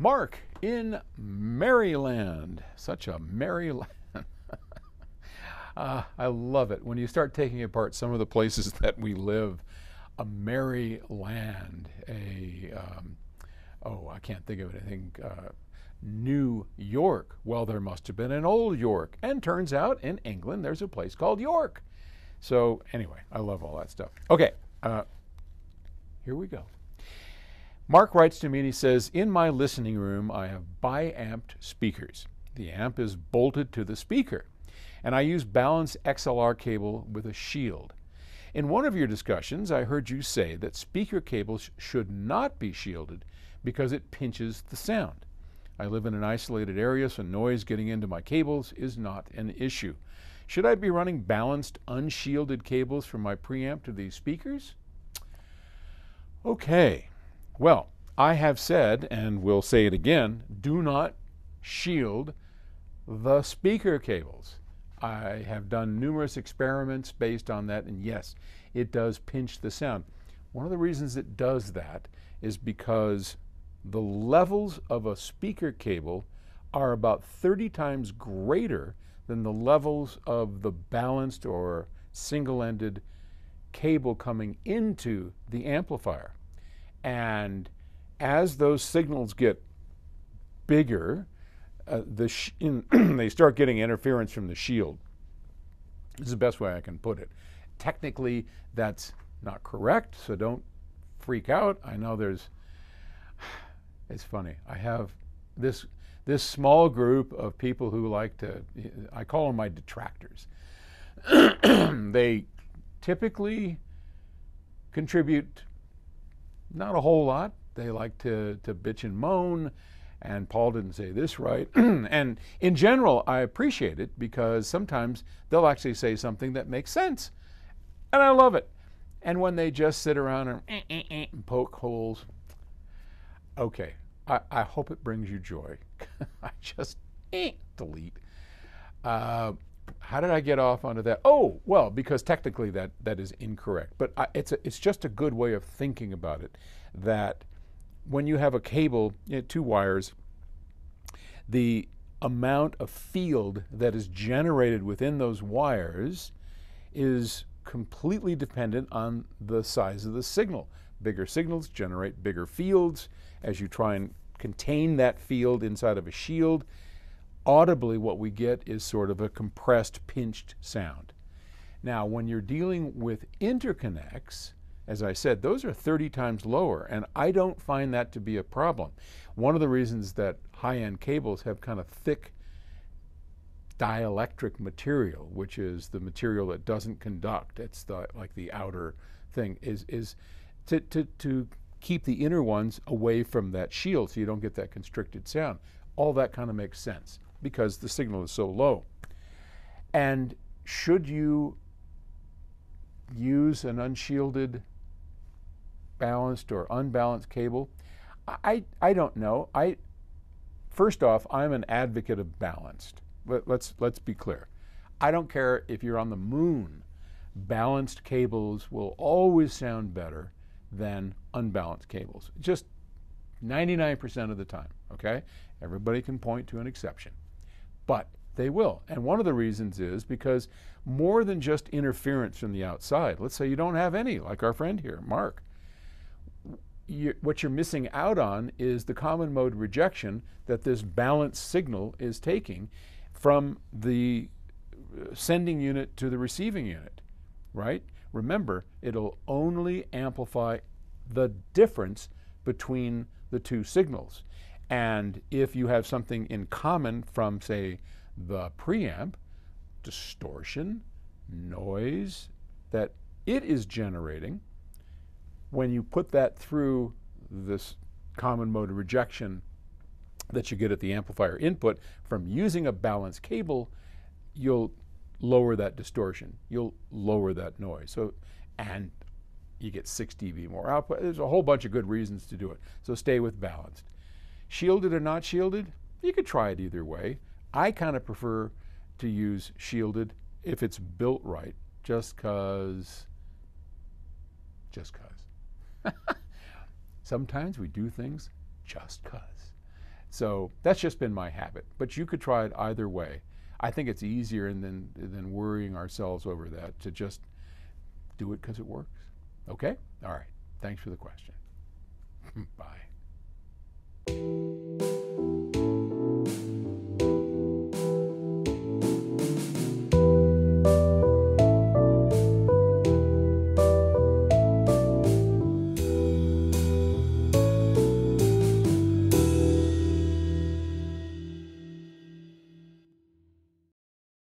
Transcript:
Mark in Maryland. Such a Maryland. uh, I love it when you start taking apart some of the places that we live. A merry land, a um, oh, I can't think of anything. Uh, New York. Well, there must have been an old York. And turns out in England there's a place called York. So, anyway, I love all that stuff. Okay, uh, here we go. Mark writes to me and he says, In my listening room, I have bi-amped speakers. The amp is bolted to the speaker, and I use balanced XLR cable with a shield. In one of your discussions, I heard you say that speaker cables should not be shielded because it pinches the sound. I live in an isolated area, so noise getting into my cables is not an issue. Should I be running balanced, unshielded cables from my preamp to these speakers? Okay, well, I have said, and will say it again, do not shield the speaker cables. I have done numerous experiments based on that, and yes, it does pinch the sound. One of the reasons it does that is because the levels of a speaker cable are about 30 times greater than the levels of the balanced or single-ended cable coming into the amplifier. And as those signals get bigger, uh, the in, they start getting interference from the shield. This is the best way I can put it. Technically, that's not correct, so don't freak out. I know there's it's funny. I have this this small group of people who like to I call them my detractors. they typically contribute not a whole lot. They like to to bitch and moan and Paul didn't say this right. and in general, I appreciate it because sometimes they'll actually say something that makes sense. And I love it. And when they just sit around and, eh, eh, eh, poke holes, okay, I, I hope it brings you joy. I just delete. Uh, how did I get off onto that? Oh, well, because technically that, that is incorrect. But I, it's, a, it's just a good way of thinking about it that when you have a cable, you know, two wires, the amount of field that is generated within those wires is completely dependent on the size of the signal. Bigger signals generate bigger fields. As you try and contain that field inside of a shield. Audibly, what we get is sort of a compressed, pinched sound. Now, when you're dealing with interconnects, as I said, those are 30 times lower, and I don't find that to be a problem. One of the reasons that high-end cables have kind of thick dielectric material, which is the material that doesn't conduct, it's the, like the outer thing, is, is to, to, to keep the inner ones away from that shield so you don't get that constricted sound. All that kind of makes sense because the signal is so low. And should you use an unshielded, balanced or unbalanced cable? I, I don't know. I, first off, I'm an advocate of balanced. Let, let's, let's be clear. I don't care if you're on the moon. Balanced cables will always sound better than unbalanced cables. Just 99% of the time, okay? Everybody can point to an exception. But they will. And one of the reasons is because more than just interference from the outside, let's say you don't have any, like our friend here, Mark, you, what you're missing out on is the common mode rejection that this balanced signal is taking from the uh, sending unit to the receiving unit, right? Remember, it'll only amplify the difference between the two signals. And if you have something in common from, say, the preamp, distortion, noise that it is generating, when you put that through this common mode of rejection that you get at the amplifier input from using a balanced cable, you'll lower that distortion. You'll lower that noise. So, and you get 6 dB more output. There's a whole bunch of good reasons to do it. So stay with balanced. Shielded or not shielded, you could try it either way. I kind of prefer to use shielded if it's built right, just cause, just cause. Sometimes we do things just cause. So that's just been my habit. But you could try it either way. I think it's easier than, than worrying ourselves over that to just do it because it works. Okay? All right. Thanks for the question. Bye.